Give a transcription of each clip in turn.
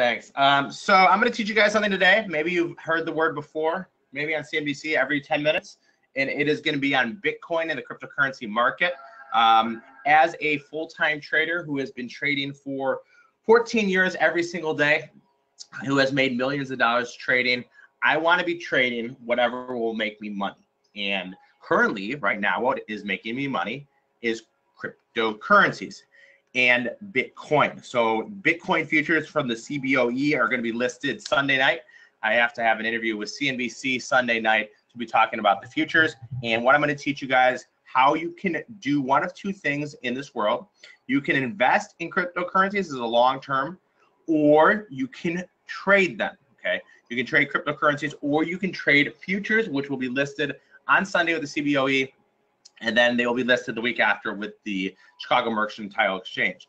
Thanks. Um, so I'm going to teach you guys something today. Maybe you've heard the word before, maybe on CNBC every 10 minutes, and it is going to be on Bitcoin and the cryptocurrency market. Um, as a full-time trader who has been trading for 14 years every single day, who has made millions of dollars trading, I want to be trading whatever will make me money. And currently, right now, what is making me money is cryptocurrencies and Bitcoin. So Bitcoin futures from the CBOE are going to be listed Sunday night. I have to have an interview with CNBC Sunday night to be talking about the futures. And what I'm going to teach you guys how you can do one of two things in this world. You can invest in cryptocurrencies as a long term, or you can trade them. Okay. You can trade cryptocurrencies or you can trade futures, which will be listed on Sunday with the CBOE and then they will be listed the week after with the Chicago Mercantile Exchange.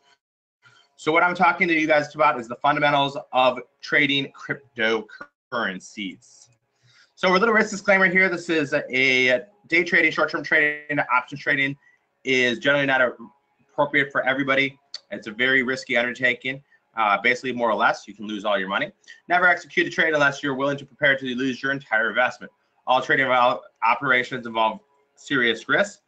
So what I'm talking to you guys about is the fundamentals of trading cryptocurrencies. So a little risk disclaimer here. This is a day trading, short-term trading, option trading is generally not appropriate for everybody. It's a very risky undertaking. Uh, basically, more or less, you can lose all your money. Never execute a trade unless you're willing to prepare to lose your entire investment. All trading operations involve serious risk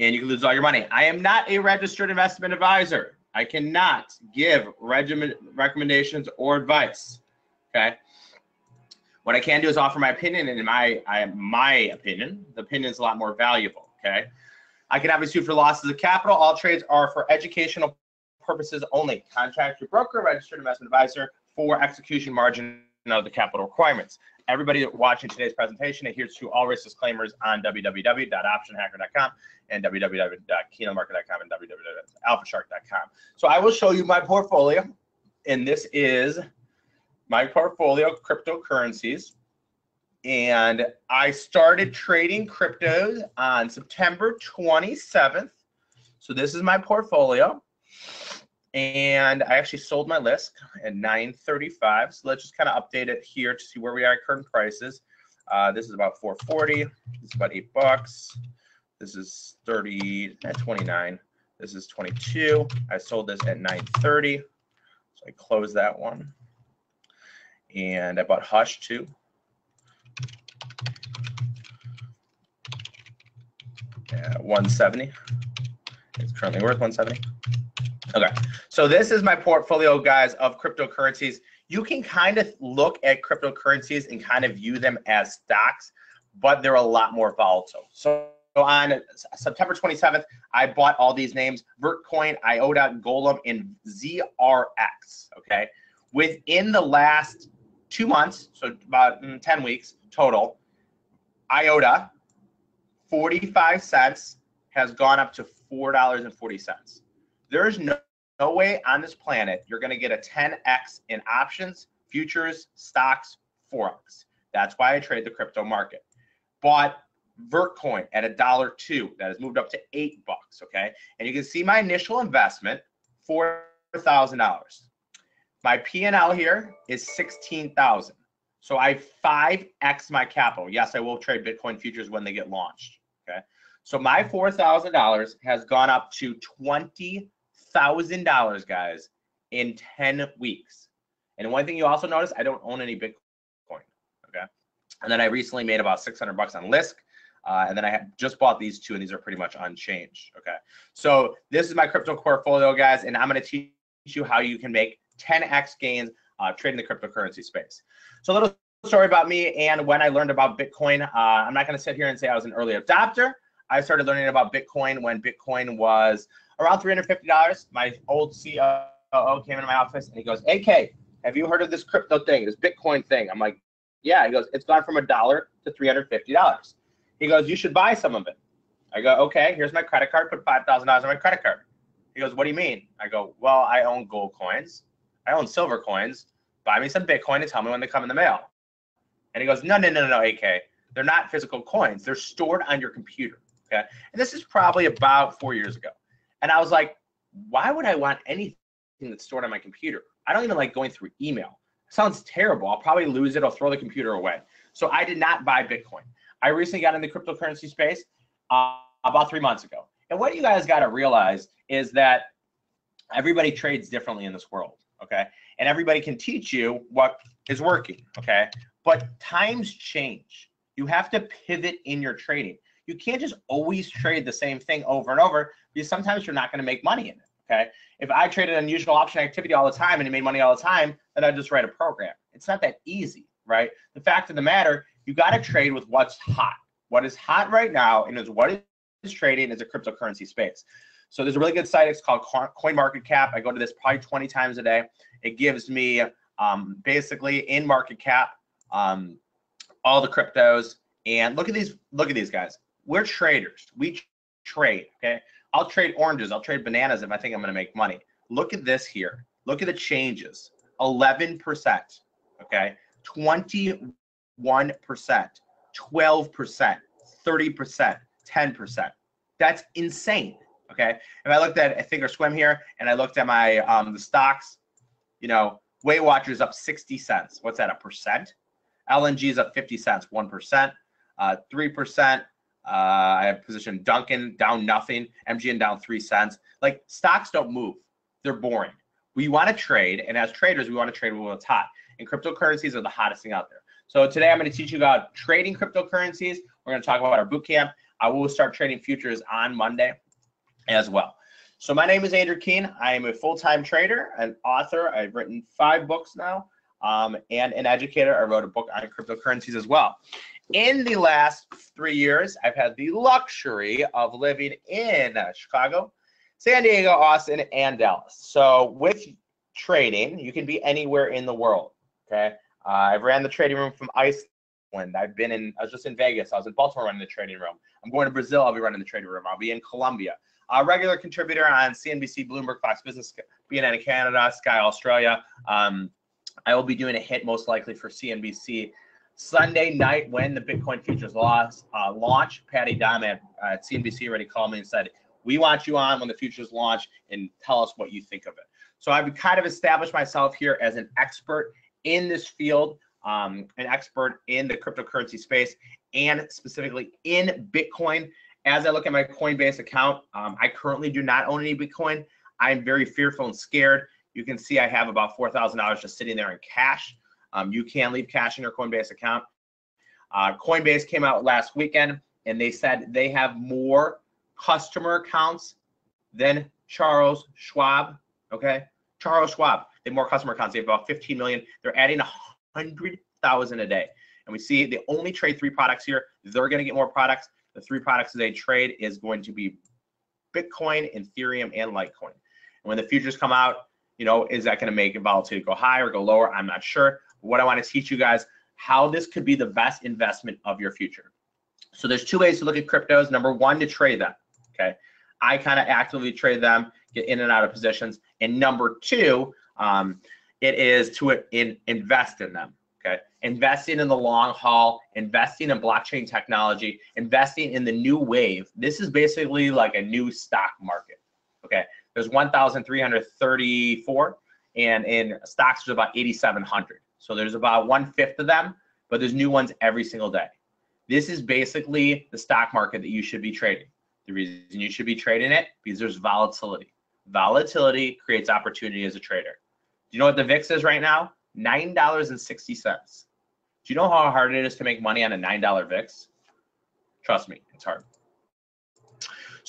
and you can lose all your money. I am not a registered investment advisor. I cannot give regimen, recommendations or advice. Okay. What I can do is offer my opinion, and in my I, my opinion, the opinion is a lot more valuable. Okay. I can have sued for losses of capital. All trades are for educational purposes only. Contact your broker, registered investment advisor for execution margin of the capital requirements everybody watching today's presentation adheres to all risk disclaimers on www.optionhacker.com and www.keeneonthemarket.com and www.alphashark.com. So I will show you my portfolio, and this is my portfolio cryptocurrencies. And I started trading cryptos on September 27th. So this is my portfolio and I actually sold my Lisk at 935. So let's just kind of update it here to see where we are at current prices. Uh, this is about 440. This is about eight bucks. This is 30 at 29. This is 22. I sold this at 930. So I closed that one. And I bought Hush too. Yeah, 170. It's currently worth 170. Okay, so this is my portfolio, guys, of cryptocurrencies. You can kind of look at cryptocurrencies and kind of view them as stocks, but they're a lot more volatile. So on September 27th, I bought all these names, Vertcoin, IOTA, Golem, and ZRX, okay? Within the last two months, so about mm, 10 weeks total, IOTA, 45 cents, has gone up to $4.40 there's no, no way on this planet you're going to get a 10x in options, futures, stocks, forex. That's why I trade the crypto market. Bought Vertcoin at a dollar two. That has moved up to eight bucks. Okay, and you can see my initial investment four thousand dollars. My P&L here is sixteen thousand. So I 5x my capital. Yes, I will trade Bitcoin futures when they get launched. Okay, so my four thousand dollars has gone up to twenty thousand dollars, guys, in 10 weeks. And one thing you also notice, I don't own any Bitcoin. Okay. And then I recently made about 600 bucks on Lisk. Uh, and then I just bought these two, and these are pretty much unchanged. Okay. So this is my crypto portfolio, guys, and I'm going to teach you how you can make 10x gains uh, trading the cryptocurrency space. So a little story about me and when I learned about Bitcoin. Uh, I'm not going to sit here and say I was an early adopter. I started learning about Bitcoin when Bitcoin was around $350. My old COO came into my office and he goes, AK, have you heard of this crypto thing, this Bitcoin thing? I'm like, yeah. He goes, it's gone from a dollar to $350. He goes, you should buy some of it. I go, okay, here's my credit card, put $5,000 on my credit card. He goes, what do you mean? I go, well, I own gold coins. I own silver coins. Buy me some Bitcoin and tell me when they come in the mail. And he goes, no, no, no, no, AK. They're not physical coins. They're stored on your computer. Okay. And this is probably about four years ago. And I was like, why would I want anything that's stored on my computer? I don't even like going through email. It sounds terrible. I'll probably lose it. I'll throw the computer away. So I did not buy Bitcoin. I recently got in the cryptocurrency space uh, about three months ago. And what you guys got to realize is that everybody trades differently in this world. okay? And everybody can teach you what is working, okay? But times change. You have to pivot in your trading. You can't just always trade the same thing over and over because sometimes you're not going to make money in it, okay? If I traded unusual option activity all the time and it made money all the time, then I'd just write a program. It's not that easy, right? The fact of the matter, you got to trade with what's hot. What is hot right now and is what is trading is a cryptocurrency space. So there's a really good site. It's called CoinMarketCap. I go to this probably 20 times a day. It gives me um, basically in market cap um, all the cryptos. And look at these. Look at these guys. We're traders. We trade. Okay. I'll trade oranges. I'll trade bananas if I think I'm going to make money. Look at this here. Look at the changes. 11%. Okay. 21%. 12%. 30%. 10%. That's insane. Okay. If I looked at a Thinkorswim here and I looked at my um, the stocks, you know, Weight Watchers up 60 cents. What's that? A percent? LNG is up 50 cents, 1%, uh, 3%. Uh, I have position Dunkin down nothing, MGM down three cents. Like stocks don't move, they're boring. We want to trade, and as traders, we want to trade when it's hot. And cryptocurrencies are the hottest thing out there. So today I'm going to teach you about trading cryptocurrencies. We're going to talk about our boot camp. I will start trading futures on Monday as well. So my name is Andrew Keene. I am a full-time trader, an author. I've written five books now, um, and an educator. I wrote a book on cryptocurrencies as well. In the last three years, I've had the luxury of living in Chicago, San Diego, Austin, and Dallas. So with trading, you can be anywhere in the world. Okay, uh, I've ran the trading room from Iceland. I've been in. I was just in Vegas. I was in Baltimore running the trading room. I'm going to Brazil. I'll be running the trading room. I'll be in Colombia. A regular contributor on CNBC, Bloomberg, Fox Business, BNN Canada, Sky Australia. Um, I will be doing a hit most likely for CNBC Sunday night when the Bitcoin futures loss, uh, launch. Patty Dom at uh, CNBC already called me and said, we want you on when the futures launch and tell us what you think of it. So I've kind of established myself here as an expert in this field, um, an expert in the cryptocurrency space, and specifically in Bitcoin. As I look at my Coinbase account, um, I currently do not own any Bitcoin. I'm very fearful and scared. You can see I have about $4,000 just sitting there in cash. Um, you can leave cash in your Coinbase account. Uh, Coinbase came out last weekend and they said they have more customer accounts than Charles Schwab. Okay, Charles Schwab. They have more customer accounts. They have about 15 million. They're adding 100,000 a day. And we see they only trade three products here. They're going to get more products. The three products they trade is going to be Bitcoin, Ethereum, and Litecoin. And when the futures come out, you know, is that going to make volatility go higher or go lower? I'm not sure. What I want to teach you guys how this could be the best investment of your future. So there's two ways to look at cryptos. Number one, to trade them. Okay, I kind of actively trade them, get in and out of positions. And number two, um, it is to in, invest in them. Okay, investing in the long haul, investing in blockchain technology, investing in the new wave. This is basically like a new stock market. Okay, there's 1,334, and in stocks there's about 8,700. So there's about one fifth of them, but there's new ones every single day. This is basically the stock market that you should be trading. The reason you should be trading it because there's volatility. Volatility creates opportunity as a trader. Do you know what the VIX is right now? Nine dollars and sixty cents. Do you know how hard it is to make money on a nine dollar VIX? Trust me, it's hard.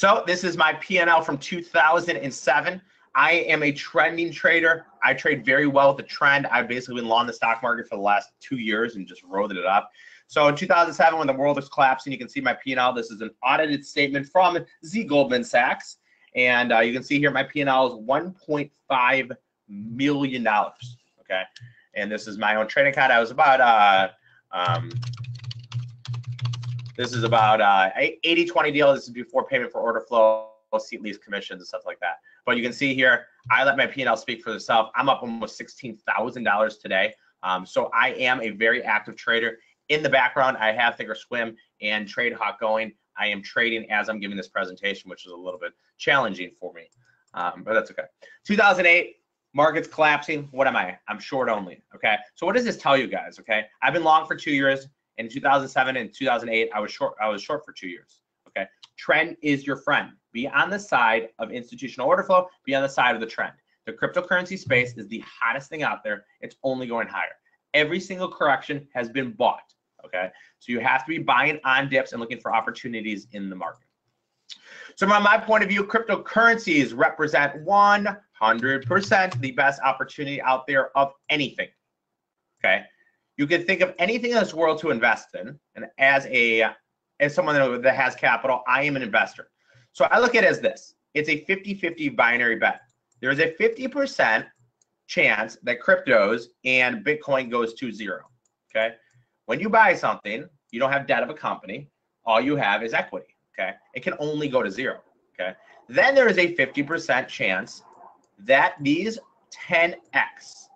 So this is my P&L from 2007. I am a trending trader. I trade very well with the trend. I've basically been long the stock market for the last two years and just rode it up. So in 2007, when the world was collapsing, you can see my P&L. This is an audited statement from Z Goldman Sachs. And uh, you can see here my P&L is $1.5 million, okay? And this is my own trading account. I was about, uh, um, this is about uh, 80-20 deal. This is before payment for order flow, seat lease commissions and stuff like that. But you can see here, I let my P&L speak for itself. I'm up almost $16,000 today. Um, so I am a very active trader. In the background, I have Thinkorswim and TradeHawk going. I am trading as I'm giving this presentation, which is a little bit challenging for me, um, but that's okay. 2008, markets collapsing. What am I? I'm short only. Okay. So what does this tell you guys? Okay. I've been long for two years. In 2007 and 2008, I was short. I was short for two years. Okay. Trend is your friend. Be on the side of institutional order flow. Be on the side of the trend. The cryptocurrency space is the hottest thing out there. It's only going higher. Every single correction has been bought. Okay. So you have to be buying on dips and looking for opportunities in the market. So from my point of view, cryptocurrencies represent 100% the best opportunity out there of anything. Okay. You can think of anything in this world to invest in. And as a as someone that has capital, I am an investor. So I look at it as this. It's a 50-50 binary bet. There's a 50% chance that cryptos and Bitcoin goes to zero. Okay. When you buy something, you don't have debt of a company. All you have is equity. Okay. It can only go to zero. Okay. Then there is a 50% chance that these 10x,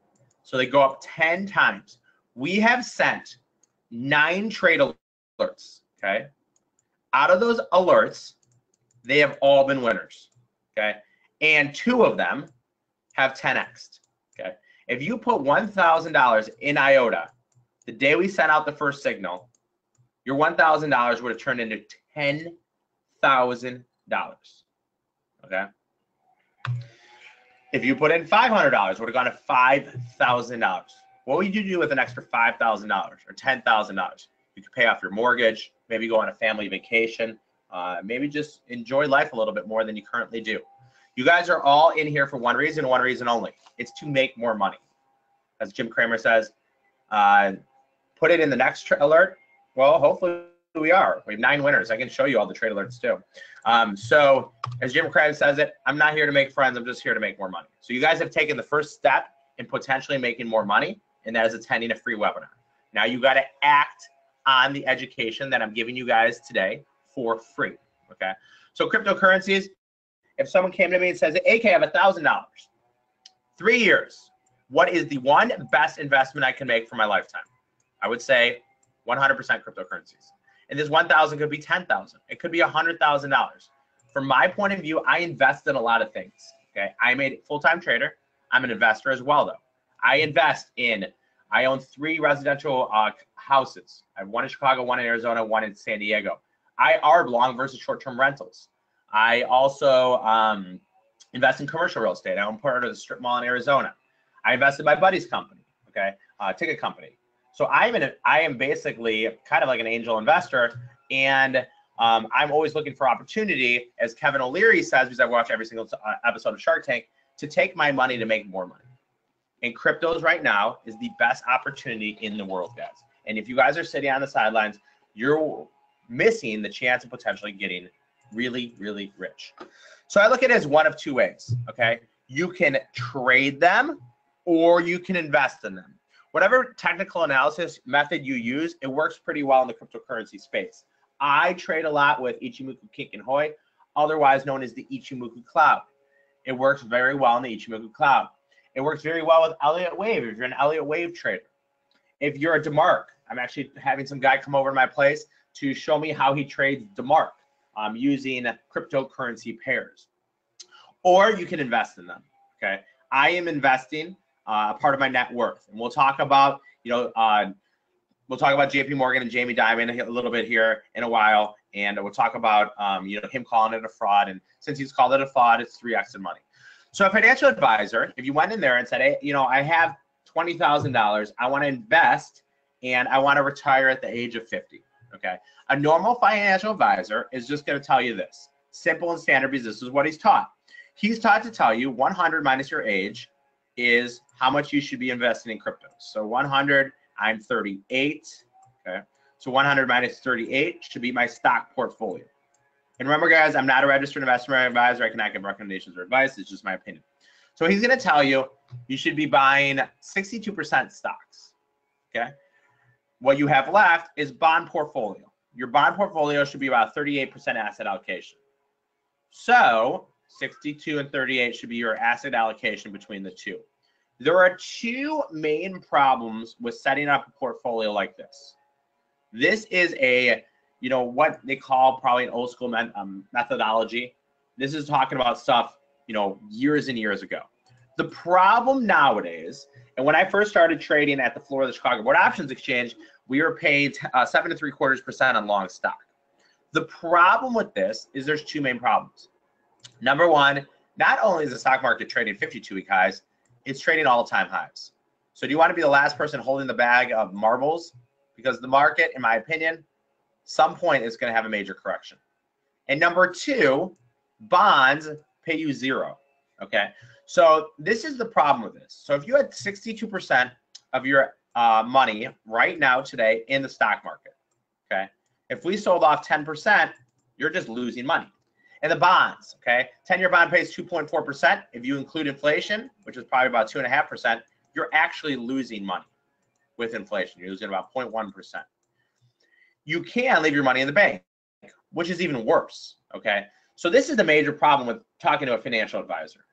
so they go up 10 times. We have sent nine trade alerts. Okay. Out of those alerts, they have all been winners. Okay. And two of them have 10x. Okay. If you put $1,000 in IOTA the day we sent out the first signal, your $1,000 would have turned into $10,000. Okay. If you put in $500, would have gone to $5,000. What would you do with an extra $5,000 or $10,000? You could pay off your mortgage, maybe go on a family vacation, uh, maybe just enjoy life a little bit more than you currently do. You guys are all in here for one reason, one reason only. It's to make more money. As Jim Cramer says, uh, put it in the next alert. Well, hopefully we are. We have nine winners. I can show you all the trade alerts too. Um, so as Jim Cramer says it, I'm not here to make friends. I'm just here to make more money. So you guys have taken the first step in potentially making more money, and that is attending a free webinar. Now you got to act on the education that I'm giving you guys today for free. Okay. So cryptocurrencies, if someone came to me and says, AK, I have a thousand dollars, three years, what is the one best investment I can make for my lifetime? I would say 100% cryptocurrencies. And this 1,000 could be 10,000. It could be $100,000. From my point of view, I invest in a lot of things. Okay. I'm a full-time trader. I'm an investor as well, though. I invest in, I own three residential uh, houses. I have one in Chicago, one in Arizona, one in San Diego. I arb long versus short-term rentals. I also um, invest in commercial real estate. I own part of the strip mall in Arizona. I invest in my buddy's company, okay, uh, ticket company. So I'm. I am basically kind of like an angel investor, and um, I'm always looking for opportunity, as Kevin O'Leary says, because I watch every single uh, episode of Shark Tank, to take my money to make more money. And cryptos right now is the best opportunity in the world, guys. And if you guys are sitting on the sidelines, you're missing the chance of potentially getting really, really rich. So I look at it as one of two ways. Okay. You can trade them or you can invest in them. Whatever technical analysis method you use, it works pretty well in the cryptocurrency space. I trade a lot with Ichimoku Kinko Hyo, otherwise known as the Ichimoku Cloud. It works very well in the Ichimoku Cloud. It works very well with Elliott Wave if you're an Elliott Wave trader. If you're a DeMark, I'm actually having some guy come over to my place to show me how he trades DeMark um, using cryptocurrency pairs. Or you can invest in them. Okay. I am investing uh, part of my net worth. And we'll talk about, you know, uh, we'll talk about JP Morgan and Jamie Dimon a little bit here in a while. And we'll talk about, um, you know, him calling it a fraud. And since he's called it a fraud, it's 3x in money. So a financial advisor, if you went in there and said, hey, you know, I have $20,000, I want to invest and I want to retire at the age of 50. Okay. A normal financial advisor is just going to tell you this simple and standard because this is what he's taught. He's taught to tell you 100 minus your age is how much you should be investing in cryptos. So 100, I'm 38. Okay. So 100 minus 38 should be my stock portfolio. And remember, guys, I'm not a registered investment advisor. I cannot give recommendations or advice. It's just my opinion. So he's going to tell you you should be buying 62% stocks. Okay. What you have left is bond portfolio. Your bond portfolio should be about 38% asset allocation. So 62 and 38 should be your asset allocation between the two. There are two main problems with setting up a portfolio like this. This is a, you know, what they call probably an old school um, methodology. This is talking about stuff, you know, years and years ago. The problem nowadays, and when I first started trading at the floor of the Chicago Board Options Exchange, we were paid uh, seven to three quarters percent on long stock. The problem with this is there's two main problems. Number one, not only is the stock market trading 52 week highs, it's trading all time highs. So do you want to be the last person holding the bag of marbles? Because the market, in my opinion, some point is going to have a major correction. And number two, bonds pay you zero. Okay. So this is the problem with this. So if you had 62% of your uh, money right now today in the stock market, okay, if we sold off 10%, you're just losing money. And the bonds, okay, 10 year bond pays 2.4%. If you include inflation, which is probably about 2.5%, you're actually losing money with inflation. You're losing about 0.1%. You can leave your money in the bank, which is even worse, okay? So this is the major problem with talking to a financial advisor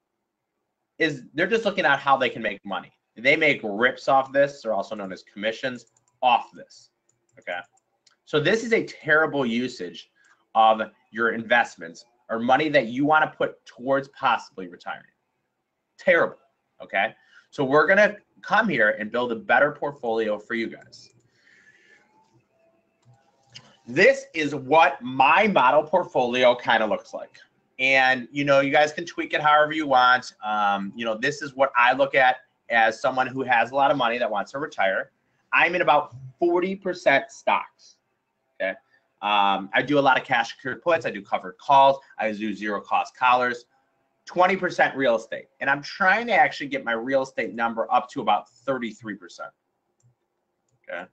is they're just looking at how they can make money. They make rips off this, they're also known as commissions, off this. Okay. So this is a terrible usage of your investments or money that you want to put towards possibly retiring. Terrible. Okay. So we're gonna come here and build a better portfolio for you guys. This is what my model portfolio kind of looks like. And you know you guys can tweak it however you want. Um, you know this is what i look at as someone who has a lot of money that wants to retire. I'm in about 40% stocks okay? Um, i do a lot of cash secured puts. I do covered calls. I do zero cost collars. 20% real estate. And i'm trying to actually get my real estate number up to about 33% okay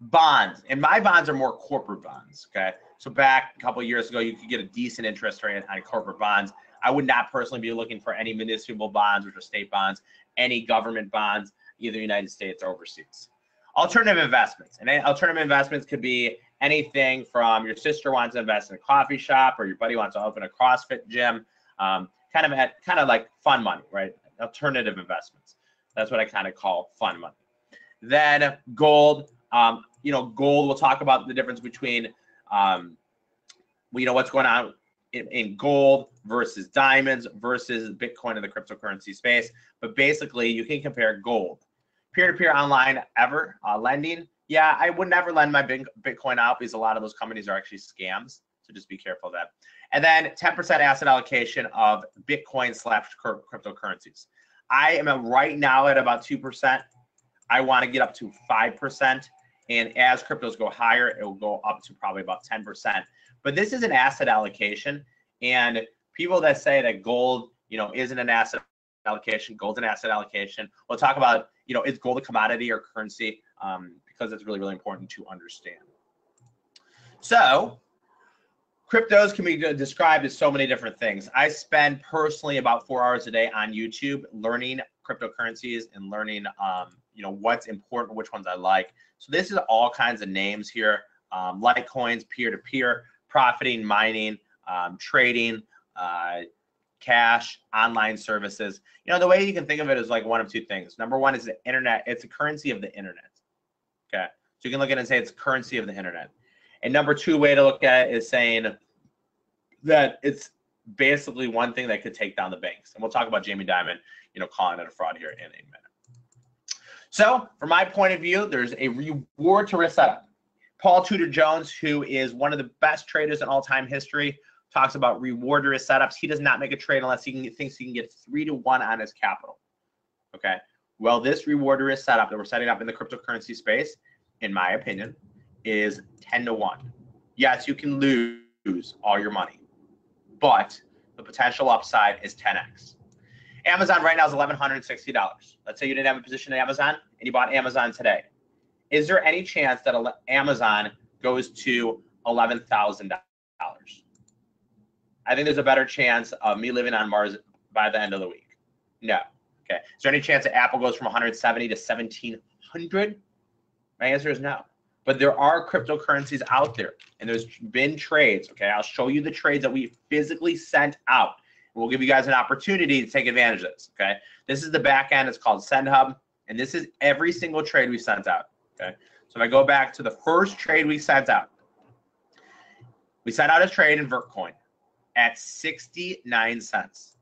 bonds and my bonds are more corporate bonds okay so back a couple years ago, you could get a decent interest rate on corporate bonds. I would not personally be looking for any municipal bonds, which are state bonds, any government bonds, either United States or overseas. Alternative investments. And alternative investments could be anything from your sister wants to invest in a coffee shop or your buddy wants to open a CrossFit gym. Um, kind of at kind of like fun money, right? Alternative investments. That's what I kind of call fun money. Then gold. Um, you know, gold. We'll talk about the difference between um, you know what's going on in, in, gold versus diamonds versus Bitcoin in the cryptocurrency space. But basically, you can compare gold, peer-to-peer online ever uh, lending. Yeah, I would never lend my Bitcoin out because a lot of those companies are actually scams. So just be careful of that. And then 10% asset allocation of Bitcoin slash cryptocurrencies. I am right now at about 2%. I want to get up to 5%. And as cryptos go higher, it will go up to probably about 10%. But this is an asset allocation. And people that say that gold, you know, isn't an asset allocation, gold's an asset allocation. We'll talk about, you know, is gold a commodity or currency? Um, because it's really, really important to understand. So cryptos can be described as so many different things. I spend personally about four hours a day on YouTube learning cryptocurrencies and learning, um, you know, what's important, which ones I like. So this is all kinds of names here, um, Litecoins, peer-to-peer, profiting, mining, um, trading, uh, cash, online services. You know, the way you can think of it is like one of two things. Number one is the internet. It's a currency of the internet. Okay. So you can look at it and say it's currency of the internet. And number two way to look at it is saying that it's basically one thing that could take down the banks. And we'll talk about Jamie Dimon, you know, calling it a fraud here in a minute. So, from my point of view, there's a reward to risk setup. Paul Tudor Jones, who is one of the best traders in all time history, talks about reward to risk setups. He does not make a trade unless he can, thinks he can get three to one on his capital. Okay. Well, this reward to risk setup that we're setting up in the cryptocurrency space, in my opinion, is 10 to 1. Yes, you can lose all your money, but the potential upside is 10x. Amazon right now is $1,160. Let's say you didn't have a position in Amazon and you bought Amazon today. Is there any chance that Amazon goes to $11,000? I think there's a better chance of me living on Mars by the end of the week. No. Okay. Is there any chance that Apple goes from 170 to 1700? My answer is no. But there are cryptocurrencies out there, and there's been trades. Okay, I'll show you the trades that we physically sent out We'll give you guys an opportunity to take advantage of this. Okay. This is the back end. It's called SendHub. And this is every single trade we sent out. Okay. So if I go back to the first trade we sent out, we sent out a trade in Vertcoin at 69 cents.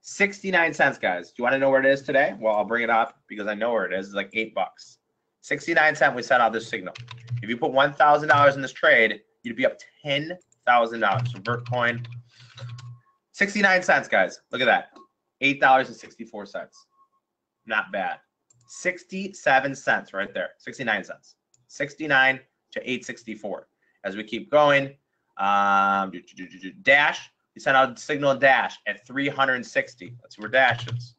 69 cents, guys. Do you want to know where it is today? Well, I'll bring it up because I know where it is. It's like eight bucks. 69 cent we sent out this signal. If you put $1,000 in this trade, you'd be up $10,000. So Vertcoin 69 cents, guys. Look at that. $8.64. Not bad. 67 cents right there. 69 cents. 69 to 864. As we keep going, um, dash, we sent out signal dash at 360. That's where dash is.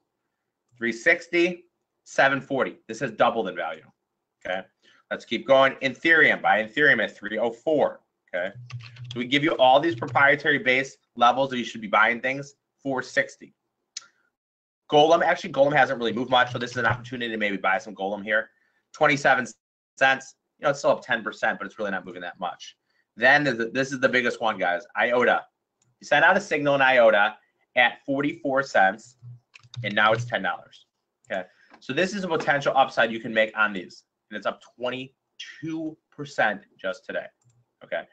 360, 740. This has doubled in value. Okay. Let's keep going. Ethereum, buy Ethereum at 304. Okay. So we give you all these proprietary base levels that you should be buying things 460. Golem, actually, Golem hasn't really moved much, so this is an opportunity to maybe buy some Golem here. 27 cents. You know, it's still up 10%, but it's really not moving that much. Then this is the biggest one, guys. IOTA. You sent out a signal in IOTA at 44 cents, and now it's $10. Okay. So this is a potential upside you can make on these. And it's up 22% just today. Okay.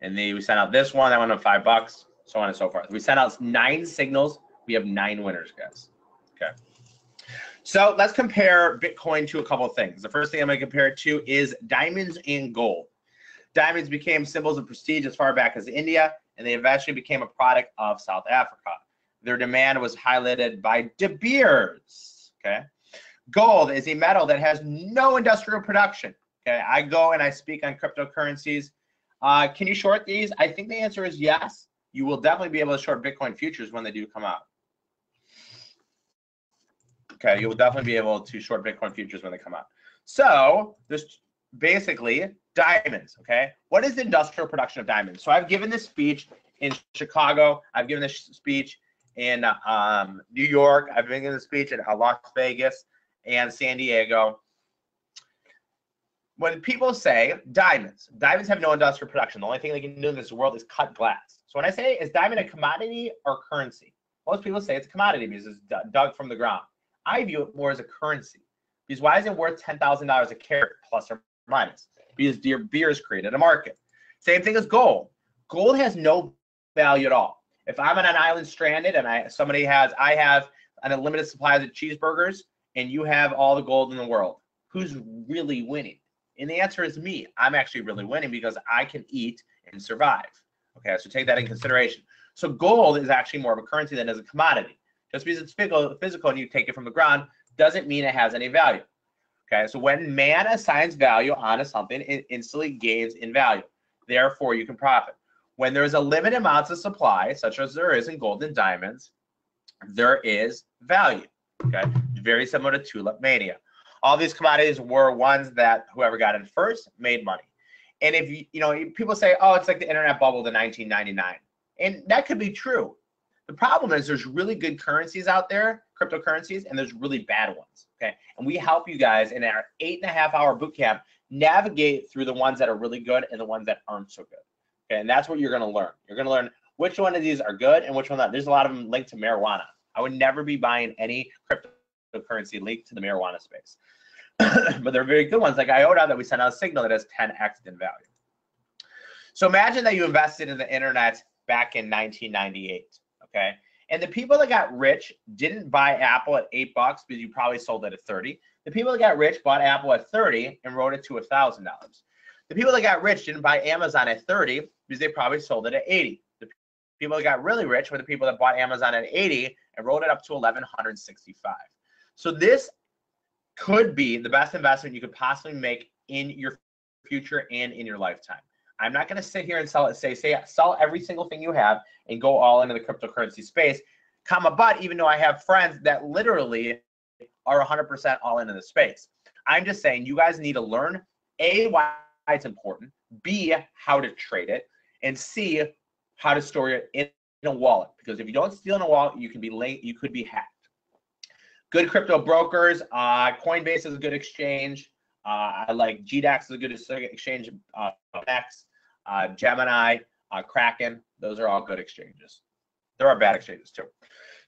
And then we sent out this one, that went up five bucks, so on and so forth. We sent out nine signals. We have nine winners, guys. Okay. So let's compare Bitcoin to a couple of things. The first thing I'm going to compare it to is diamonds and gold. Diamonds became symbols of prestige as far back as India, and they eventually became a product of South Africa. Their demand was highlighted by De Beers. Okay. Gold is a metal that has no industrial production. Okay. I go and I speak on cryptocurrencies. Uh, can you short these? I think the answer is yes. You will definitely be able to short Bitcoin futures when they do come out. Okay, you will definitely be able to short Bitcoin futures when they come out. So there's basically diamonds. Okay, what is the industrial production of diamonds? So I've given this speech in Chicago. I've given this speech in um, New York. I've been giving this speech in Las Vegas and San Diego. When people say diamonds, diamonds have no industrial production. The only thing they can do in this world is cut glass. So when I say is diamond a commodity or currency? Most people say it's a commodity because it's dug from the ground. I view it more as a currency. Because why is it worth $10,000 a carat plus or minus? Because beer Beers created a market. Same thing as gold. Gold has no value at all. If I'm on an island stranded and I somebody has I have an unlimited supply of cheeseburgers and you have all the gold in the world, who's really winning? And the answer is me. I'm actually really winning because I can eat and survive. Okay, so take that in consideration. So gold is actually more of a currency than as a commodity. Just because it's physical, physical and you take it from the ground doesn't mean it has any value. Okay, so when man assigns value onto something, it instantly gains in value. Therefore, you can profit. When there's a limited amount of supply, such as there is in gold and diamonds, there is value. Okay, very similar to tulip mania. All these commodities were ones that whoever got in first made money. And if you, you know, people say, oh, it's like the internet bubble in 1999. And that could be true. The problem is there's really good currencies out there, cryptocurrencies, and there's really bad ones. Okay. And we help you guys in our eight and a half hour boot camp navigate through the ones that are really good and the ones that aren't so good. Okay. And that's what you're going to learn. You're going to learn which one of these are good and which one not. There's a lot of them linked to marijuana. I would never be buying any cryptocurrency linked to the marijuana space. but they're very good ones like IOTA that we sent out a signal that has 10x in value. So imagine that you invested in the internet back in 1998 okay? And the people that got rich didn't buy Apple at eight bucks because you probably sold it at 30. The people that got rich bought Apple at 30 and wrote it to a thousand dollars. The people that got rich didn't buy Amazon at 30 because they probably sold it at 80. The people that got really rich were the people that bought Amazon at 80 and wrote it up to 1165. So this could be the best investment you could possibly make in your future and in your lifetime. I'm not going to sit here and sell it, say, say, sell every single thing you have and go all into the cryptocurrency space, comma, but even though I have friends that literally are 100% all into the space. I'm just saying you guys need to learn A, why it's important, B, how to trade it, and C, how to store it in a wallet. Because if you don't steal in a wallet, you can be late, you could be hacked. Good crypto brokers, uh, Coinbase is a good exchange. Uh, I like GDAX is a good exchange. Uh, X, uh, Gemini, uh, Kraken, those are all good exchanges. There are bad exchanges too.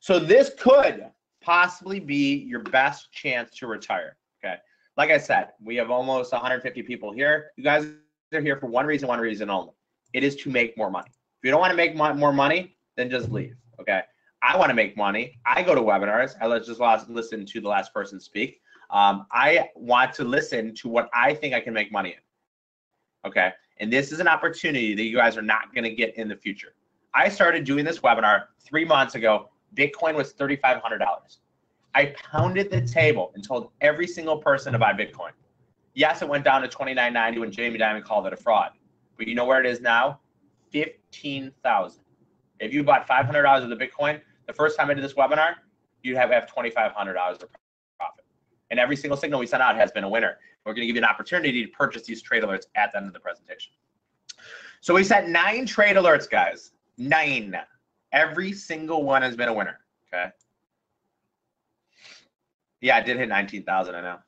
So this could possibly be your best chance to retire. Okay. Like I said, we have almost 150 people here. You guys are here for one reason, one reason only. It is to make more money. If you don't want to make more money, then just leave. Okay. I want to make money. I go to webinars. I just listen to the last person speak. Um, I want to listen to what I think I can make money in. Okay. And this is an opportunity that you guys are not going to get in the future. I started doing this webinar three months ago. Bitcoin was $3,500. I pounded the table and told every single person to buy Bitcoin. Yes, it went down to 29.90 when Jamie Dimon called it a fraud. But you know where it is now? 15,000. If you bought $500 of the Bitcoin, the first time I did this webinar, you'd have, have $2,500 of profit. And every single signal we sent out has been a winner. We're going to give you an opportunity to purchase these trade alerts at the end of the presentation. So we sent nine trade alerts, guys. Nine. Every single one has been a winner. Okay. Yeah, I did hit 19,000, I know.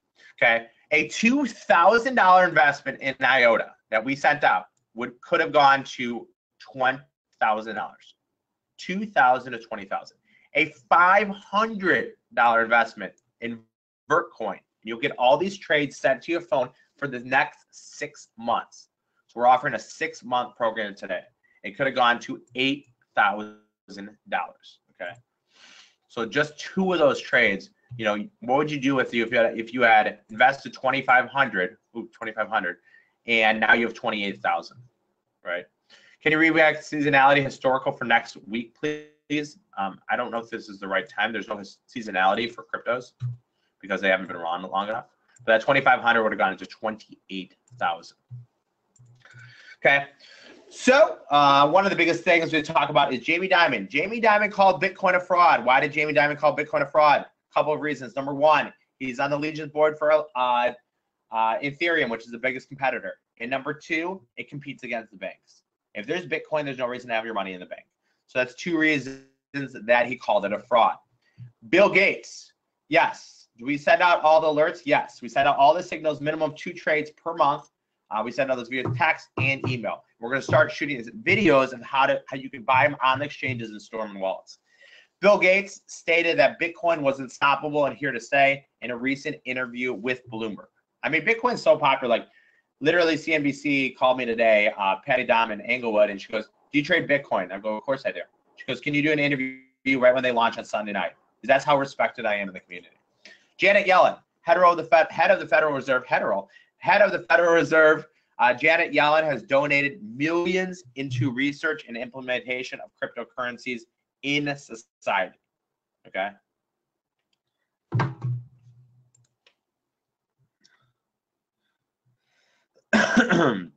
Okay. A $2,000 investment in IOTA that we sent out would could have gone to $20,000. 2000 to 20,000. A $500 investment in Vertcoin. You'll get all these trades sent to your phone for the next six months. So we're offering a six month program today. It could have gone to $8,000. Okay. So just two of those trades, you know, what would you do with you if you had, if you had invested 2,500, ooh, 2,500, and now you have 28,000, right? Can you read back seasonality historical for next week, please? Um, I don't know if this is the right time. There's no seasonality for cryptos because they haven't been around long enough. But that 2,500 would have gone into 28,000. Okay. So uh, one of the biggest things we talk about is Jamie Dimon. Jamie Dimon called Bitcoin a fraud. Why did Jamie Dimon call Bitcoin a fraud? A couple of reasons. Number one, he's on the Legion's board for uh, uh, Ethereum, which is the biggest competitor. And number two, it competes against the banks. If there's Bitcoin, there's no reason to have your money in the bank. So that's two reasons that he called it a fraud. Bill Gates, yes. We send out all the alerts? Yes. We send out all the signals, minimum two trades per month. Uh, we send out those via text and email. We're going to start shooting videos of how to how you can buy them on the exchanges and store them in wallets. Bill Gates stated that Bitcoin was unstoppable and here to stay in a recent interview with Bloomberg. I mean, Bitcoin's so popular. Like, literally, CNBC called me today, uh, Patty Dom in Englewood, and she goes, "Do you trade Bitcoin?" I go, "Of course I do." She goes, "Can you do an interview right when they launch on Sunday night?" Because that's how respected I am in the community. Janet Yellen, head of the Fed, head of the Federal Reserve, hetero, head of the Federal Reserve. Uh, Janet Yellen has donated millions into research and implementation of cryptocurrencies in society. Okay.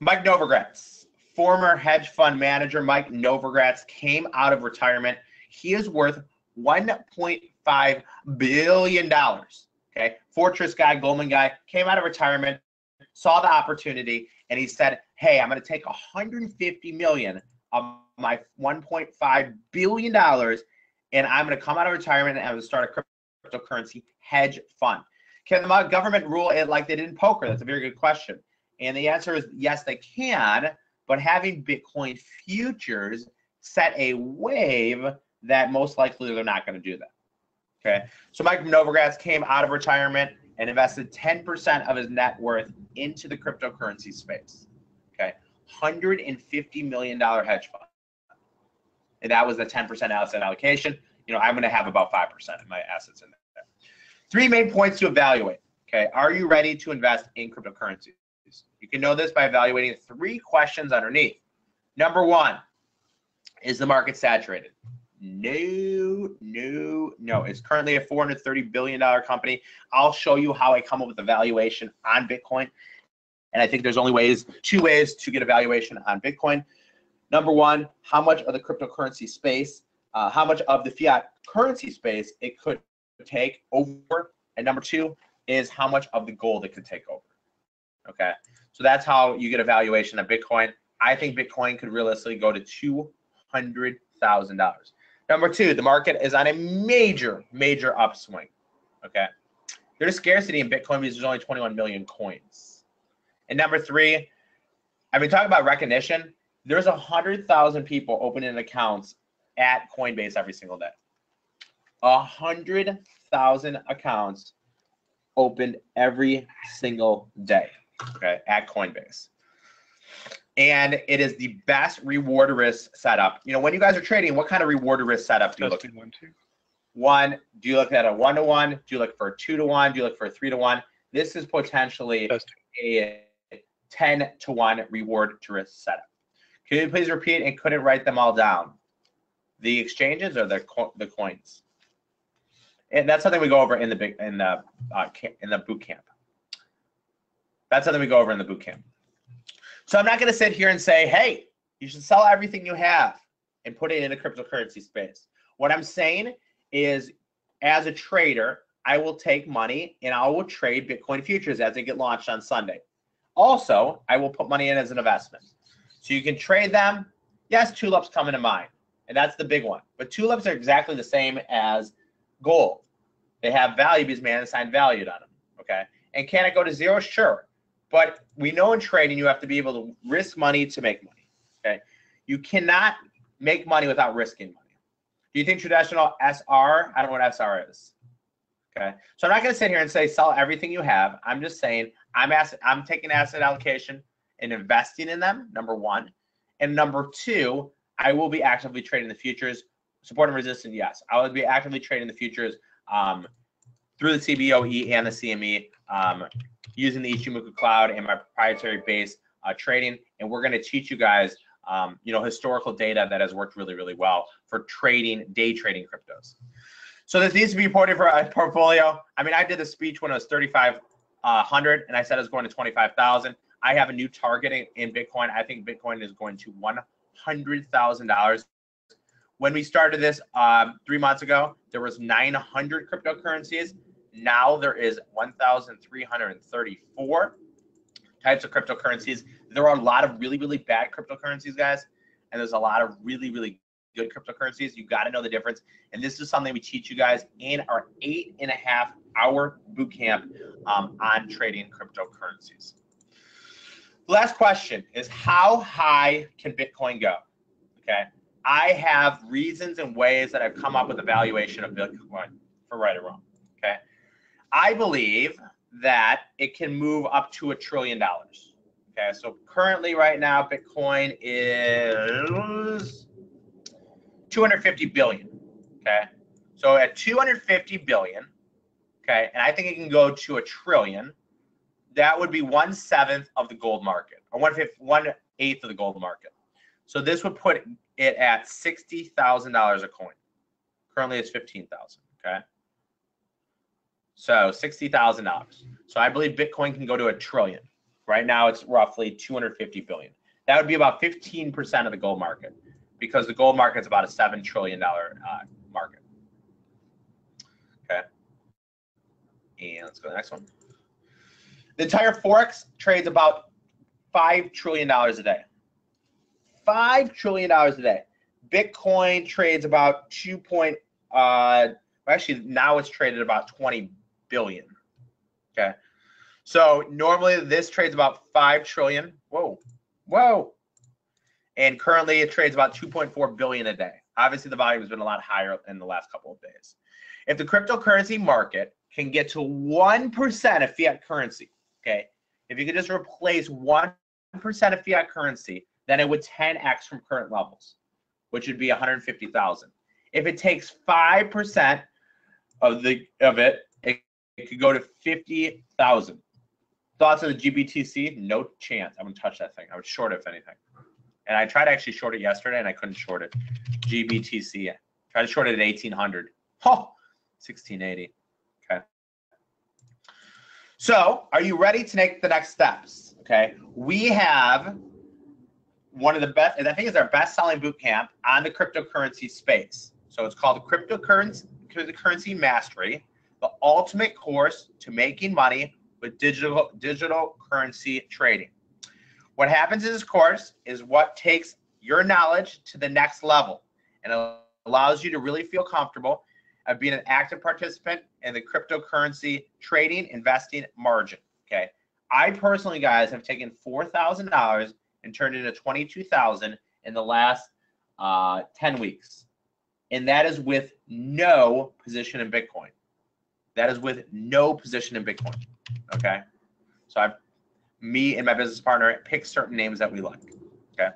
Mike Novogratz, former hedge fund manager Mike Novogratz came out of retirement. He is worth 1.5 billion dollars. Okay, Fortress guy, Goldman guy, came out of retirement, saw the opportunity, and he said, "Hey, I'm going to take 150 million of my 1.5 billion dollars, and I'm going to come out of retirement and I'm going to start a cryptocurrency hedge fund." Can the government rule it like they did in poker? That's a very good question. And the answer is yes, they can. But having Bitcoin futures set a wave that most likely they're not going to do that. Okay. So Mike Novogratz came out of retirement and invested 10% of his net worth into the cryptocurrency space. Okay. $150 million hedge fund. And that was the 10% asset allocation. You know, I'm going to have about 5% of my assets in there. Three main points to evaluate. Okay. Are you ready to invest in cryptocurrencies? You can know this by evaluating three questions underneath. Number one, is the market saturated? No, no, no. It's currently a $430 billion company. I'll show you how I come up with a valuation on Bitcoin. And I think there's only ways, two ways to get a valuation on Bitcoin. Number one, how much of the cryptocurrency space, uh, how much of the fiat currency space it could take over. And number two is how much of the gold it could take over. Okay. So that's how you get a valuation of Bitcoin. I think Bitcoin could realistically go to $200,000. Number two, the market is on a major, major upswing. Okay. There's scarcity in Bitcoin because there's only 21 million coins. And number three, I've been talking about recognition. There's hundred thousand people opening accounts at Coinbase every single day. Hundred thousand accounts opened every single day. Okay, at Coinbase and it is the best reward risk setup. You know, when you guys are trading, what kind of reward risk setup do you look at? One, two. One, do you look at a one to one? Do you look for a two to one? Do you look for a three to one? This is potentially a 10 to one reward to risk setup. Can you please repeat and couldn't write them all down? The exchanges or the co- the coins? And that's something we go over in the big in the uh, in the boot camp. That's something we go over in the boot camp. So I'm not going to sit here and say, "Hey, you should sell everything you have and put it in a cryptocurrency space." What I'm saying is, as a trader, I will take money and I will trade Bitcoin futures as they get launched on Sunday. Also, I will put money in as an investment. So you can trade them. Yes, tulips come into mind, and that's the big one. But tulips are exactly the same as gold. They have value because man assigned value on them. Okay. And can it go to zero? Sure. But we know in trading you have to be able to risk money to make money. Okay. You cannot make money without risking money. Do you think traditional SR? I don't know what SR is. Okay. So I'm not going to sit here and say sell everything you have. I'm just saying I'm asset, I'm taking asset allocation and investing in them, number one. And number two, I will be actively trading the futures. Support and resistance, yes. I will be actively trading the futures um, through the CBOE and the CME um, using the Ichimoku Cloud and my proprietary base uh, trading. And we're going to teach you guys, um, you know, historical data that has worked really, really well for trading, day trading cryptos. So this needs to be reported for a portfolio. I mean, I did the speech when it was 3,500 uh, and I said I was going to 25,000. I have a new target in Bitcoin. I think Bitcoin is going to $100,000. When we started this um, three months ago, there was 900 cryptocurrencies. Now there is 1,334 types of cryptocurrencies. There are a lot of really, really bad cryptocurrencies, guys, and there's a lot of really, really good cryptocurrencies. You got to know the difference. And this is something we teach you guys in our eight and a half hour boot camp um, on trading cryptocurrencies. Last question is how high can Bitcoin go? Okay. I have reasons and ways that I've come up with a valuation of Bitcoin for right or wrong. Okay. I believe that it can move up to a trillion dollars. Okay. So currently, right now, Bitcoin is 250 billion. Okay. So at 250 billion, okay, and I think it can go to a trillion, that would be one seventh of the gold market, or one fifth, one eighth of the gold market. So this would put it at sixty thousand dollars a coin. Currently, it's fifteen thousand. Okay. So sixty thousand dollars. So I believe Bitcoin can go to a trillion. Right now, it's roughly two hundred fifty billion. That would be about fifteen percent of the gold market because the gold market is about a seven trillion dollar uh, market. Okay, and let's go to the next one. The entire forex trades about five trillion dollars a day. Five trillion dollars a day. Bitcoin trades about two point. Uh, actually, now it's traded about twenty billion. Okay, so normally this trades about five trillion. Whoa, whoa and currently it trades about 2.4 billion a day. Obviously, the volume has been a lot higher in the last couple of days. If the cryptocurrency market can get to 1% of fiat currency, okay, if you could just replace 1% of fiat currency, then it would 10x from current levels, which would be 150,000. If it takes 5% of the of it, it, could go to 50,000. Thoughts on the GBTC? No chance. I wouldn't touch that thing. I would short it if anything and I tried to actually short it yesterday and I couldn't short it. GBTC. Tried to short it at 1800. Oh, 1680. Okay. So, are you ready to take the next steps? Okay. We have one of the best, I think it's our best selling boot camp on the cryptocurrency space. So, it's called Cryptocurrency Currency Mastery, the ultimate course to making money with digital digital currency trading. What happens in this course is what takes your knowledge to the next level and allows you to really feel comfortable of being an active participant in the cryptocurrency trading investing margin. Okay. I personally, guys, have taken $4,000 and turned into 22,000 in the last uh, 10 weeks. And that is with no position in Bitcoin. That is with no position in Bitcoin. Okay. So I've me and my business partner pick certain names that we like. Okay.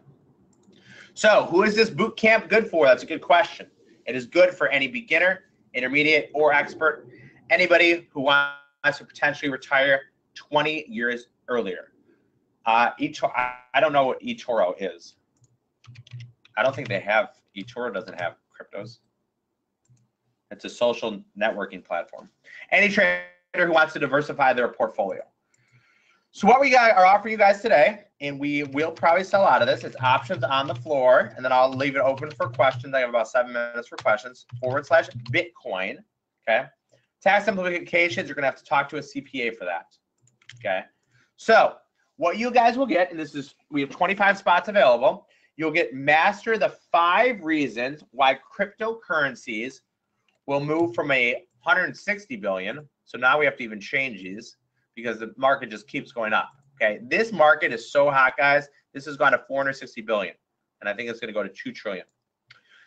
So, who is this boot camp good for? That's a good question. It is good for any beginner, intermediate, or expert, anybody who wants to potentially retire 20 years earlier. Uh, I don't know what eToro is. I don't think they have eToro doesn't have cryptos. It's a social networking platform. Any trader who wants to diversify their portfolio. So what we got are offering you guys today, and we will probably sell out of this. It's options on the floor, and then I'll leave it open for questions. I have about seven minutes for questions. Forward slash Bitcoin. Okay. Tax implications. You're gonna have to talk to a CPA for that. Okay. So what you guys will get, and this is we have 25 spots available. You'll get master the five reasons why cryptocurrencies will move from a 160 billion. So now we have to even change these because the market just keeps going up. Okay, this market is so hot, guys. This has gone to 460 billion, and I think it's going to go to 2 trillion.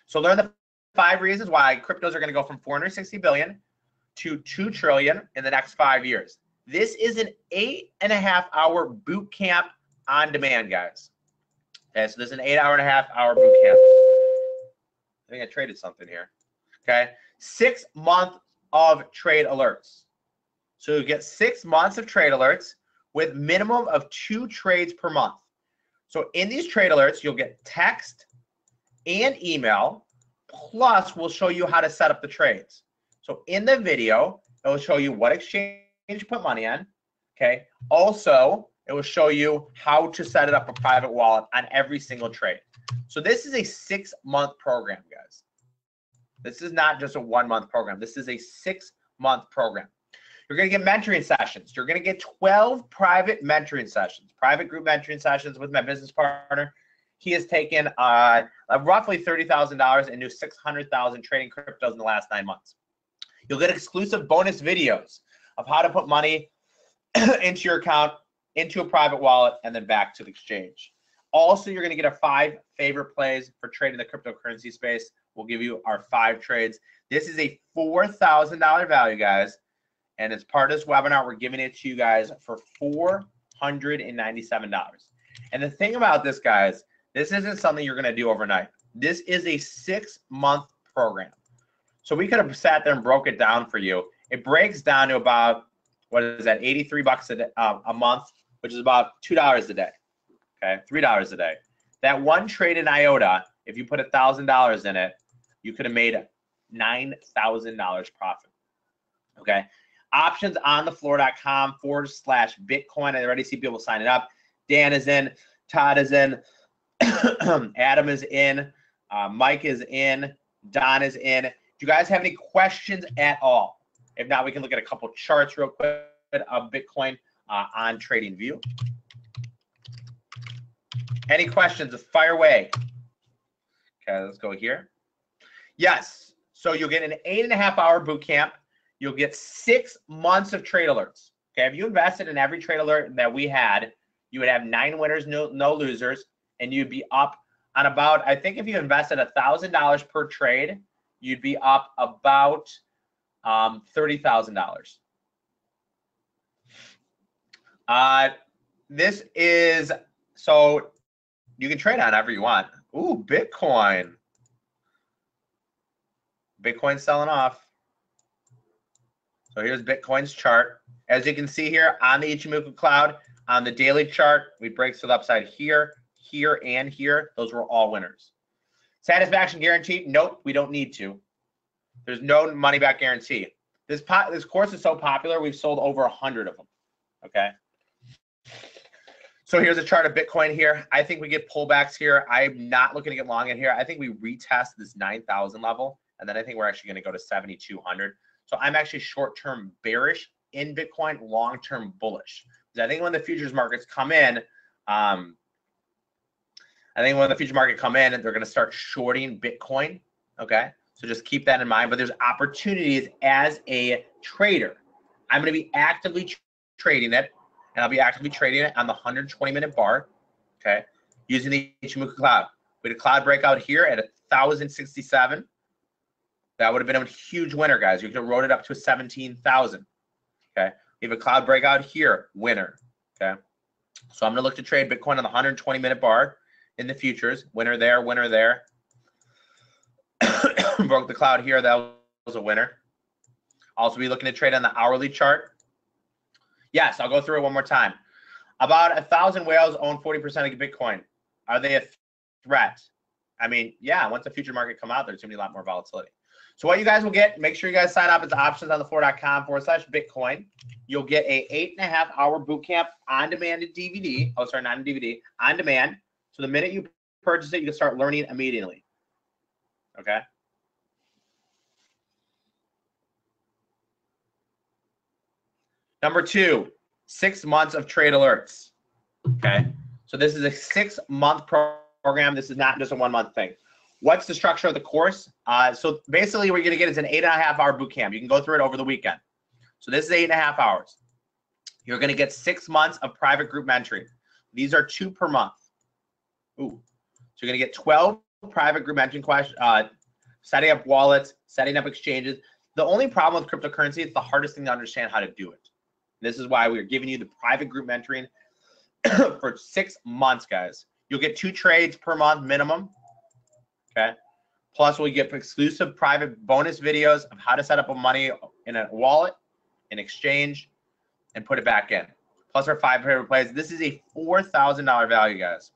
So learn the five reasons why cryptos are going to go from 460 billion to 2 trillion in the next five years. This is an eight and a half hour boot camp on demand, guys. Okay, so this is an eight hour and a half hour boot camp. I think I traded something here. Okay, six month of trade alerts. So you get six months of trade alerts with minimum of two trades per month. So in these trade alerts, you'll get text and email, plus we'll show you how to set up the trades. So in the video, it will show you what exchange to put money on. Okay. Also, it will show you how to set it up a private wallet on every single trade. So this is a six month program, guys. This is not just a one month program. This is a six month program. You're going to get mentoring sessions. You're going to get 12 private mentoring sessions, private group mentoring sessions with my business partner. He has taken uh, roughly $30,000 and into 600,000 trading cryptos in the last nine months. You'll get exclusive bonus videos of how to put money into your account, into a private wallet, and then back to the exchange. Also, you're going to get a five favorite plays for trading the cryptocurrency space. We'll give you our five trades. This is a $4,000 value, guys. And as part of this webinar, we're giving it to you guys for $497. And the thing about this, guys, this isn't something you're going to do overnight. This is a six month program. So we could have sat there and broke it down for you. It breaks down to about, what is that, 83 bucks a, uh, a month, which is about $2 a day. Okay, $3 a day. That one trade in IOTA, if you put $1,000 in it, you could have made $9,000 profit. Okay, options on the floor.com forward slash Bitcoin. I already see people signing up. Dan is in, Todd is in, Adam is in, uh, Mike is in, Don is in. Do you guys have any questions at all? If not, we can look at a couple charts real quick of Bitcoin uh, on TradingView. Any questions? Fire away. Okay, let's go here. Yes. So you'll get an eight and a half hour boot camp you'll get six months of trade alerts. Okay, if you invested in every trade alert that we had, you would have nine winners, no, no losers, and you'd be up on about, I think if you invested a $1,000 per trade, you'd be up about um, $30,000. Uh, this is, so you can trade on whatever you want. Ooh, Bitcoin. Bitcoin selling off. So here's Bitcoin's chart. As you can see here on the Ichimoku cloud, on the daily chart, we break to the upside here, here, and here. Those were all winners. Satisfaction guaranteed? Nope, we don't need to. There's no money back guarantee. This this course is so popular, we've sold over a hundred of them. Okay. So here's a chart of Bitcoin here. I think we get pullbacks here. I'm not looking to get long in here. I think we retest this 9,000 level, and then I think we're actually going to go to 7,200. So I'm actually short-term bearish in Bitcoin, long-term bullish. Because I think when the futures markets come in, um, I think when the future market come in, they're going to start shorting Bitcoin. Okay, so just keep that in mind. But there's opportunities as a trader. I'm going to be actively tr trading it, and I'll be actively trading it on the 120 minute bar. Okay, using the Ichimoku cloud. We had a cloud breakout here at 1,067. That would have been a huge winner, guys. You could have wrote it up to 17,000. Okay. We have a cloud breakout here, winner. Okay. So I'm going to look to trade Bitcoin on the 120 minute bar in the futures. Winner there, winner there. Broke the cloud here. That was a winner. Also, be looking to trade on the hourly chart. Yes, I'll go through it one more time. About a thousand whales own 40% of Bitcoin. Are they a threat. I mean, yeah, once the future market come out, there's gonna be a lot more volatility. So what you guys will get, make sure you guys sign up the options on the floor.com forward slash Bitcoin. You'll get a eight and a half hour boot camp on demand DVD. Oh, sorry, not on DVD, on demand. So the minute you purchase it, you can start learning immediately. Okay. Number two, six months of trade alerts. Okay. So this is a six month program. This is not just a one month thing. What's the structure of the course? Uh, so basically, what you're going to get is an eight and a half hour boot camp. You can go through it over the weekend. So this is eight and a half hours. You're going to get six months of private group mentoring. These are two per month. Ooh. So you're going to get 12 private group mentoring questions, uh, setting up wallets, setting up exchanges. The only problem with cryptocurrency is the hardest thing to understand how to do it. This is why we're giving you the private group mentoring for six months, guys. You'll get two trades per month minimum. Okay. Plus, we get exclusive private bonus videos of how to set up a money in a wallet, in exchange, and put it back in. Plus, our five favorite plays. This is a four thousand dollar value, guys.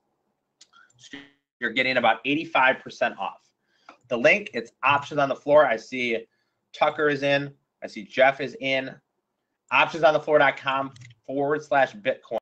So you're getting about eighty five percent off. The link, it's options on the floor. I see Tucker is in. I see Jeff is in. Optionsonthefloor.com forward slash Bitcoin.